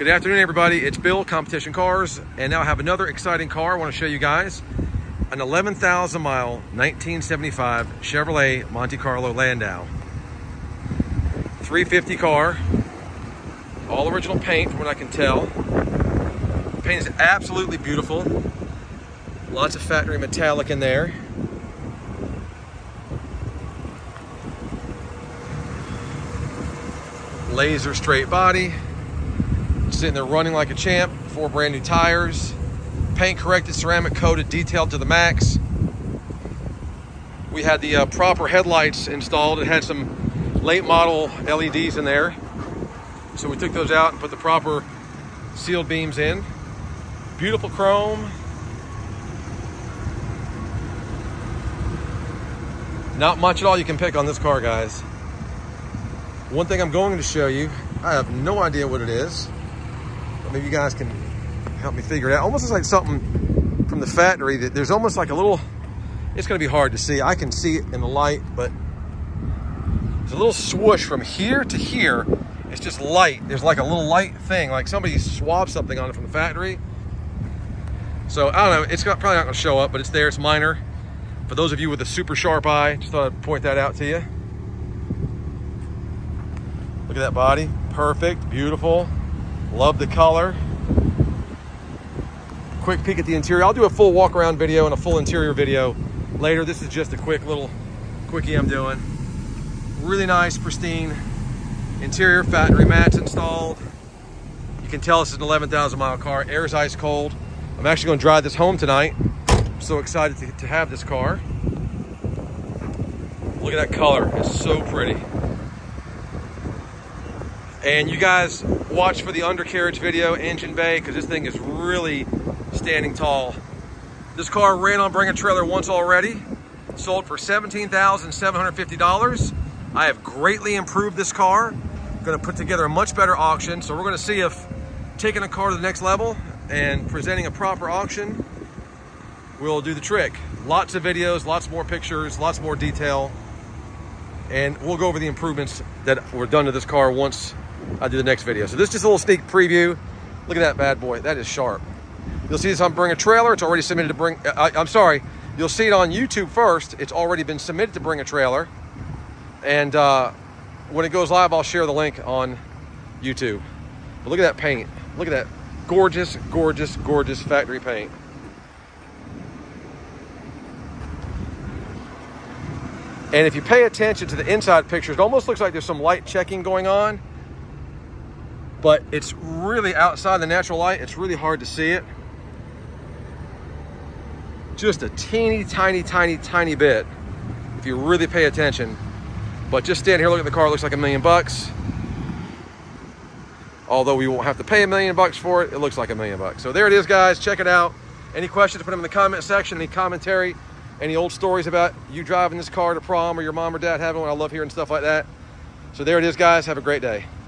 Good afternoon, everybody. It's Bill, Competition Cars, and now I have another exciting car I want to show you guys. An 11,000 mile 1975 Chevrolet Monte Carlo Landau. 350 car, all original paint from what I can tell. The paint is absolutely beautiful. Lots of factory metallic in there. Laser straight body. Sitting there running like a champ. Four brand new tires. Paint corrected, ceramic coated, detailed to the max. We had the uh, proper headlights installed. It had some late model LEDs in there. So we took those out and put the proper sealed beams in. Beautiful chrome. Not much at all you can pick on this car, guys. One thing I'm going to show you, I have no idea what it is. Maybe you guys can help me figure it out. Almost looks like something from the factory that there's almost like a little, it's gonna be hard to see. I can see it in the light, but there's a little swoosh from here to here. It's just light. There's like a little light thing, like somebody swabbed something on it from the factory. So I don't know, it's got, probably not gonna show up, but it's there, it's minor. For those of you with a super sharp eye, just thought I'd point that out to you. Look at that body, perfect, beautiful. Love the color. Quick peek at the interior. I'll do a full walk around video and a full interior video later. This is just a quick little quickie I'm doing. Really nice, pristine interior, factory mats installed. You can tell this is an 11,000 mile car. Air is ice cold. I'm actually gonna drive this home tonight. I'm so excited to, to have this car. Look at that color, it's so pretty. And you guys watch for the undercarriage video, engine bay, because this thing is really standing tall. This car ran on Bring a Trailer once already, sold for $17,750. I have greatly improved this car. Gonna put together a much better auction. So we're gonna see if taking a car to the next level and presenting a proper auction will do the trick. Lots of videos, lots more pictures, lots more detail. And we'll go over the improvements that were done to this car once I do the next video. So this is just a little sneak preview. Look at that bad boy. That is sharp. You'll see this on Bring a Trailer. It's already submitted to Bring, I, I'm sorry. You'll see it on YouTube first. It's already been submitted to Bring a Trailer. And uh, when it goes live, I'll share the link on YouTube. But look at that paint. Look at that gorgeous, gorgeous, gorgeous factory paint. And if you pay attention to the inside pictures, it almost looks like there's some light checking going on but it's really outside the natural light. It's really hard to see it. Just a teeny, tiny, tiny, tiny bit if you really pay attention. But just stand here, look at the car, it looks like a million bucks. Although we won't have to pay a million bucks for it, it looks like a million bucks. So there it is, guys. Check it out. Any questions, put them in the comment section. Any commentary, any old stories about you driving this car to prom or your mom or dad having one. I love hearing stuff like that. So there it is, guys. Have a great day.